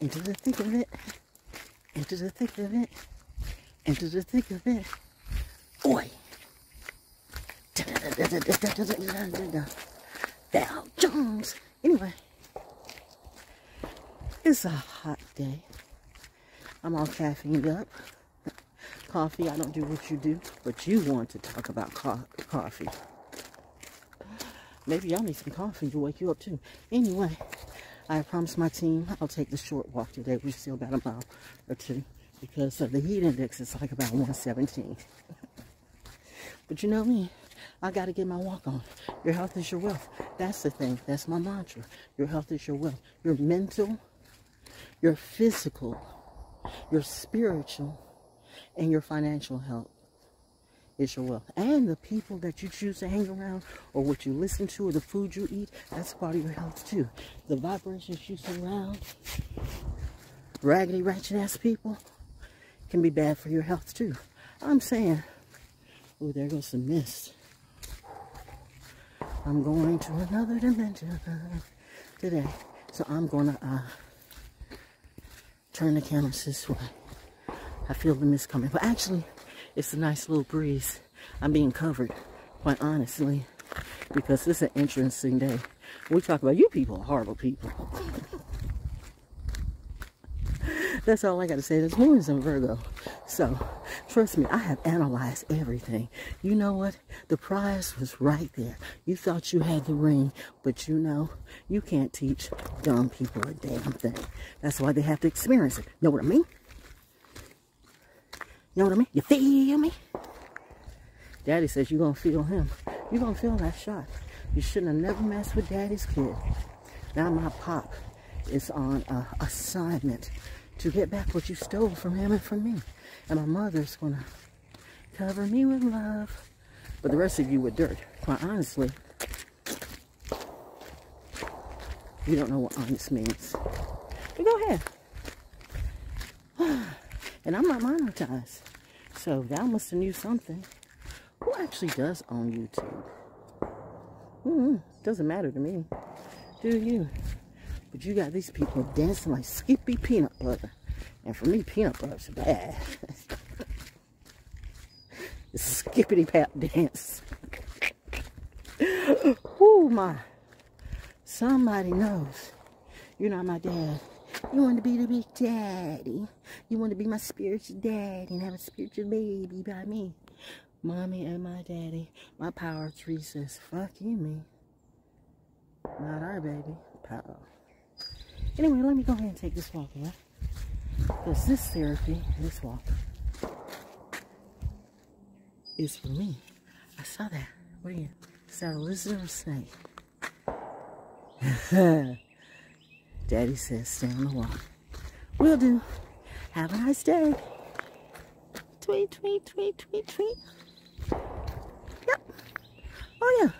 into the thick of it, into the thick of it, into the thick of it. Oi! Val Jones. Anyway, it's a hot day. I'm all caffeined up. Coffee, I don't do what you do, but you want to talk about co coffee. Maybe y'all need some coffee to wake you up too. Anyway, I promised my team I'll take the short walk today. We're still about a mile or two because of the heat index is like about 117. but you know me, I got to get my walk on. Your health is your wealth. That's the thing. That's my mantra. Your health is your wealth. Your mental, your physical, your spiritual, and your financial health is your wealth. And the people that you choose to hang around or what you listen to or the food you eat, that's part of your health too. The vibrations you surround, raggedy, ratchet ass people, can be bad for your health too. I'm saying, oh, there goes the mist. I'm going to another dimension today. So I'm to uh, turn the cameras this way. I feel the mist coming. But actually, it's a nice little breeze. I'm being covered, quite honestly, because this is an interesting day. We talk about you people horrible people. That's all I got to say. This morning's in Virgo. So, trust me, I have analyzed everything. You know what? The prize was right there. You thought you had the ring, but you know, you can't teach dumb people a damn thing. That's why they have to experience it. Know what I mean? You know what I mean? You feel me? Daddy says you're going to feel him. You're going to feel that shot. You shouldn't have never messed with daddy's kid. Now my pop is on a assignment to get back what you stole from him and from me. And my mother's going to cover me with love. But the rest of you with dirt. Quite honestly, you don't know what honest means. But go ahead. And I'm not monetized. So Val must have knew something. Who actually does own YouTube? Mm -hmm. Doesn't matter to me. Do you? But you got these people dancing like Skippy peanut butter. And for me, peanut butter's bad. skippity pap dance. oh my. Somebody knows. You're not my dad. You want to be the big daddy. You want to be my spiritual daddy and have a spiritual baby by me. Mommy and my daddy. My power tree says, fuck you, me. Not our baby. Power. Anyway, let me go ahead and take this walk, right? Because this therapy, this walk, is for me. I saw that. What are you? Is that a lizard or a snake? Daddy says stay on the walk. Will do. Have a nice day. Tweet, tweet, tweet, tweet, tweet. Yep. Oh, yeah.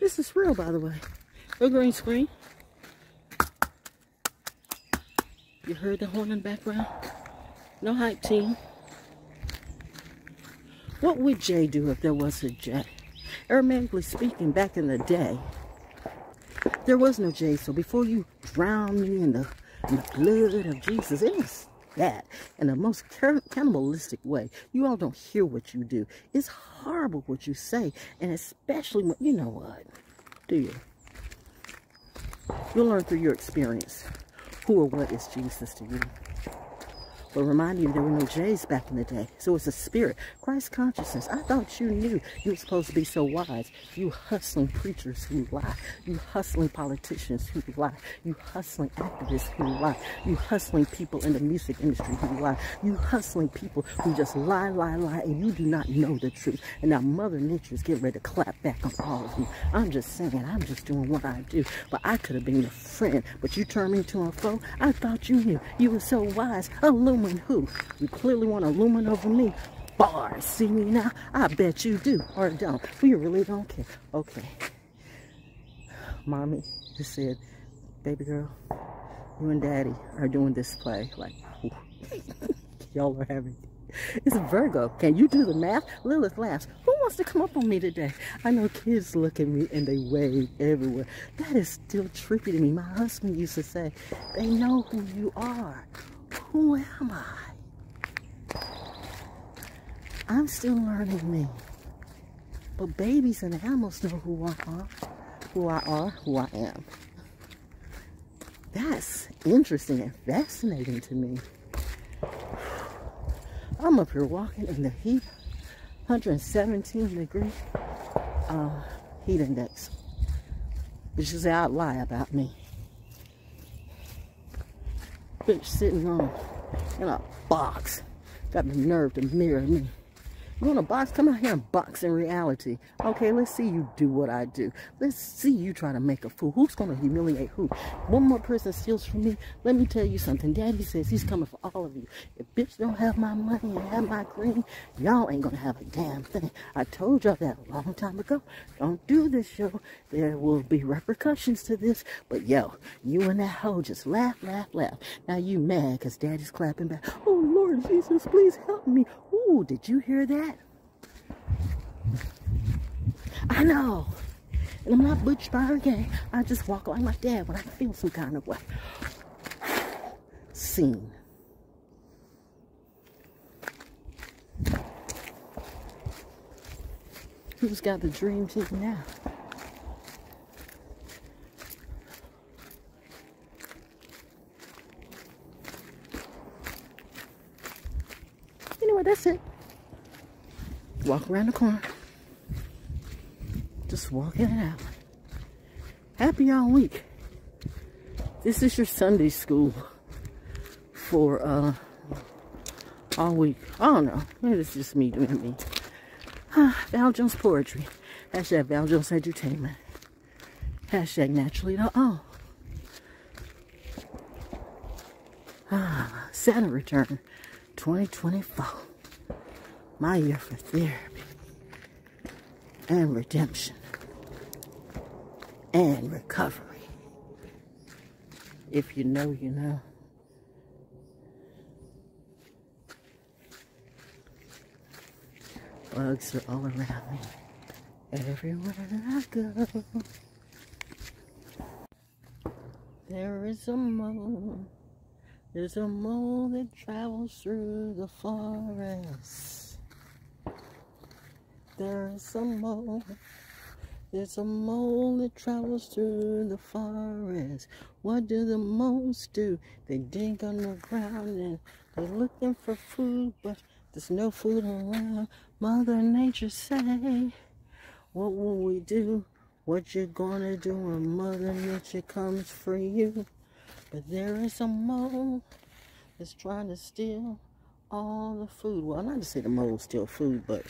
This is real, by the way. No green screen. You heard the horn in the background? No hype team. What would Jay do if there was a Jay? Aramaic speaking, back in the day, there was no Jay. So before you drown me in the, in the blood of Jesus, it was that in the most cannibalistic way. You all don't hear what you do. It's horrible what you say. And especially when, you know what, do you? You'll learn through your experience who or what is Jesus to you. But remind you, there were no J's back in the day. So it's a spirit. Christ consciousness. I thought you knew you were supposed to be so wise. You hustling preachers who lie. You hustling politicians who lie. You hustling activists who lie. You hustling people in the music industry who lie. You hustling people who just lie, lie, lie, and you do not know the truth. And now Mother Nature is getting ready to clap back on all of you. I'm just saying, I'm just doing what I do. But I could have been your friend, but you turned me into a foe. I thought you knew. You were so wise. Illuminate who? You clearly want to lumen over me. Bars. See me now? I bet you do. Or don't. We really don't care. Okay. Mommy just said, baby girl, you and daddy are doing this play. Like, y'all are having... It's Virgo. Can you do the math? Lilith laughs. Who wants to come up on me today? I know kids look at me and they wave everywhere. That is still trippy to me. My husband used to say, they know who you are. Who am I? I'm still learning me. But babies and animals know who I are, who I are, who I am. That's interesting and fascinating to me. I'm up here walking in the heat, 117 degree uh, heat index. Bitch say I lie about me. Bitch sitting on in a box. Got the nerve to mirror me. You want a box? Come out here and box in reality. Okay, let's see you do what I do. Let's see you try to make a fool. Who's going to humiliate who? One more person steals from me. Let me tell you something. Daddy says he's coming for all of you. If bitch don't have my money and have my green, y'all ain't going to have a damn thing. I told y'all that a long time ago. Don't do this, show. There will be repercussions to this. But yo, you and that hoe just laugh, laugh, laugh. Now you mad because daddy's clapping back. Oh, Lord Jesus, please help me. Ooh, did you hear that? I know. And I'm not Butch Gang. I just walk like my dad when I feel some kind of way. Scene. Who's got the dream team now? Anyway, that's it. Walk around the corner. Just walking it out. Happy all week. This is your Sunday school for uh all week. I don't know. Maybe it's just me doing me. Val Jones Poetry. Hashtag Val Jones Edutainment. Hashtag Naturally DaO. Ah, Saturn Return 2024 my year for therapy and redemption and recovery. If you know, you know. Bugs are all around me, everywhere I go. There is a mole, there's a mole that travels through the forest. There's a mole. There's a mole that travels through the forest. What do the moles do? They dig underground and they're looking for food, but there's no food around. Mother Nature say, what will we do? What you gonna do when Mother Nature comes for you? But there is a mole that's trying to steal all the food. Well, not to say the mole steal food, but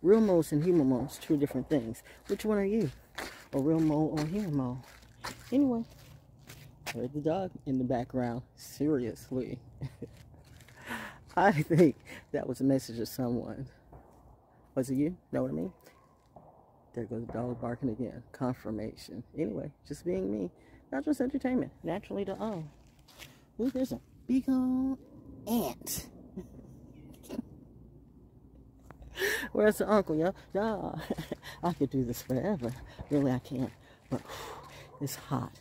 Real moles and human moles, two different things. Which one are you? A real mole or human mole? Anyway, heard the dog in the background. Seriously. I think that was a message of someone. Was it you? Know what I mean? There goes the dog barking again. Confirmation. Anyway, just being me. Not just entertainment. Naturally DaO. Ooh, there's a big old ant. Where's the uncle? Yeah, yeah. I could do this forever. Really, I can't. But whew, it's hot.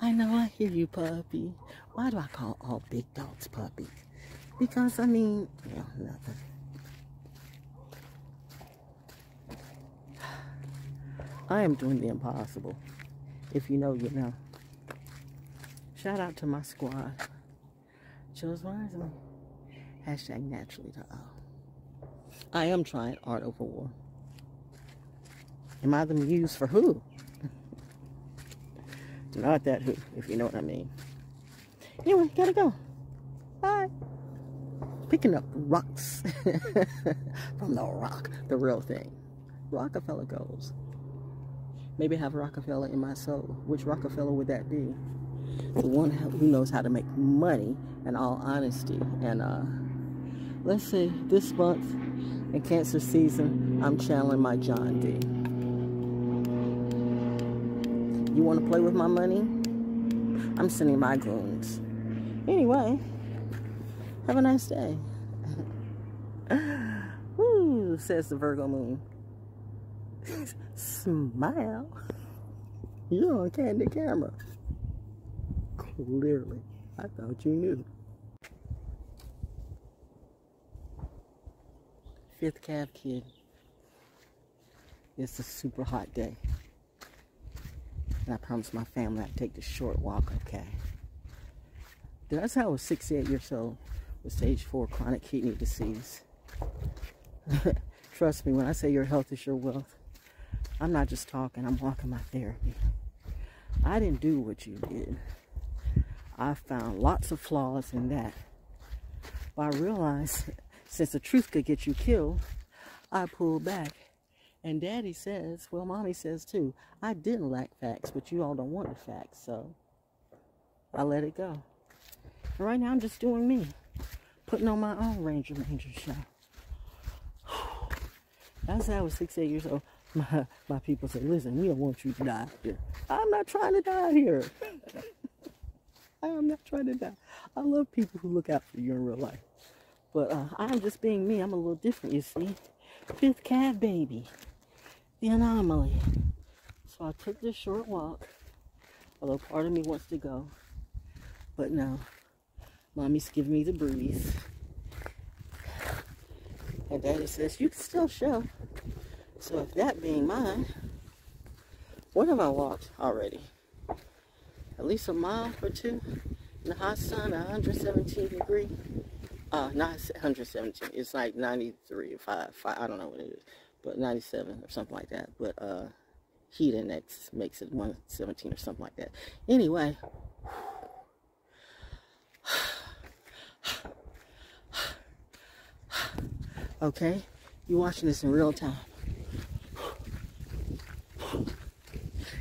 I know I hear you, puppy. Why do I call all big dogs puppies? Because, I mean, you know, nothing. I am doing the impossible. If you know, you know. Shout out to my squad. Chose wisely. Hashtag naturally DaO. I am trying Art of War. Am I the muse for who? Not that who, if you know what I mean. Anyway, gotta go. Bye. Picking up rocks from the rock, the real thing. Rockefeller goes. Maybe have Rockefeller in my soul. Which Rockefeller would that be? The one who knows how to make money in all honesty. And uh, let's say this month in cancer season, I'm channeling my John D. You want to play with my money? I'm sending my goons. Anyway, have a nice day. Woo, says the Virgo moon. Smile. You're on candid camera. Clearly. I thought you knew. Fifth Cav kid. It's a super hot day. And I promised my family I'd take the short walk, okay? That's how was 68 years old with stage 4 chronic kidney disease. Trust me when I say your health is your wealth. I'm not just talking, I'm walking my therapy. I didn't do what you did. I found lots of flaws in that. But I realized since the truth could get you killed, I pulled back. And daddy says, well, mommy says too, I didn't lack facts, but you all don't want the facts, so I let it go. And right now I'm just doing me, putting on my own Ranger Ranger show. That's how I was six, eight years old. My, my people say, listen, we don't want you to die here. I'm not trying to die here. I am not trying to die. I love people who look out for you in real life. But uh, I'm just being me. I'm a little different, you see. Fifth Cav baby. The anomaly. So I took this short walk. Although part of me wants to go. But no. Mommy's giving me the breeze. And daddy says, you can still show. So if that being mine, what have I walked already? At least a mile or two in the hot sun, 117 degree. Uh, not 117. It's like 93 or 5, 5. I don't know what it is, but 97 or something like that. But uh, heat index makes it 117 or something like that. Anyway. Okay, you watching this in real time.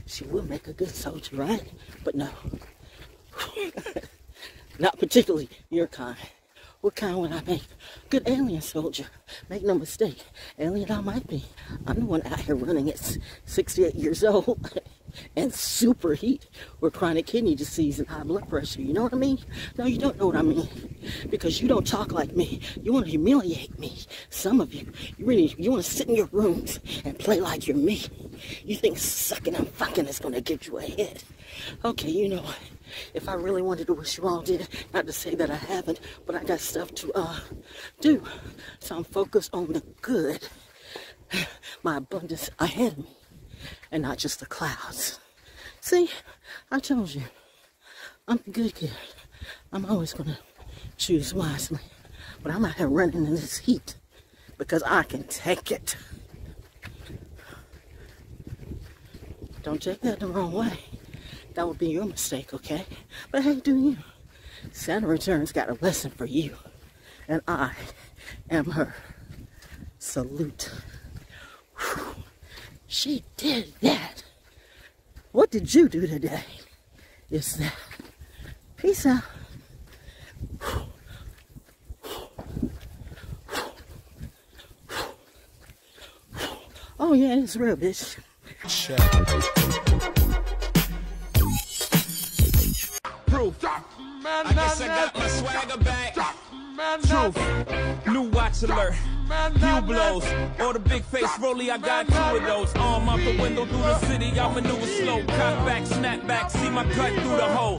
She will make a good soldier, right? But no. Not particularly your kind. What kind would I make? Good alien soldier. Make no mistake. Alien I might be. I'm the one out here running at 68 years old. and super heat with chronic kidney disease and high blood pressure. You know what I mean? No, you don't know what I mean. Because you don't talk like me. You want to humiliate me. Some of you, you really, you want to sit in your rooms and play like you're me. You think sucking and fucking is going to get you ahead. Okay, you know what? If I really wanted to wish you all did, not to say that I haven't, but I got stuff to uh do. So I'm focused on the good. My abundance ahead of me and not just the clouds. See, I told you, I'm a good kid. I'm always going to choose wisely. But I'm out here running in this heat because I can take it. Don't take that the wrong way. That would be your mistake, okay? But hey, do you? Saturn Returns got a lesson for you. And I am her. Salute. Whew. She did that. What did you do today? Is that. Peace out. Oh yeah, it's real, bitch. Proof. I guess I got my swagger back. Truth. New watch alert. Few blows. Or the big face rolly, I got two of those. Arm out the window through the city, I maneuver slow. Cock back, snap back, see my cut through the hole.